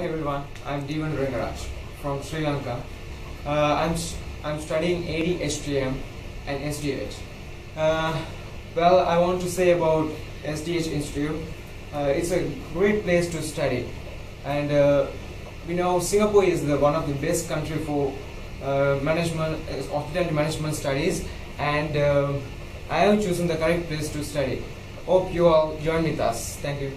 Hi everyone, I'm Deevan Rangaraj from Sri Lanka. Uh, I'm, I'm studying AD HTM and SDH. Uh, well, I want to say about SDH Institute. Uh, it's a great place to study, and uh, we know Singapore is the one of the best country for uh, management, uh, hospitality management studies, and um, I have chosen the correct place to study. Hope you all join with us. Thank you.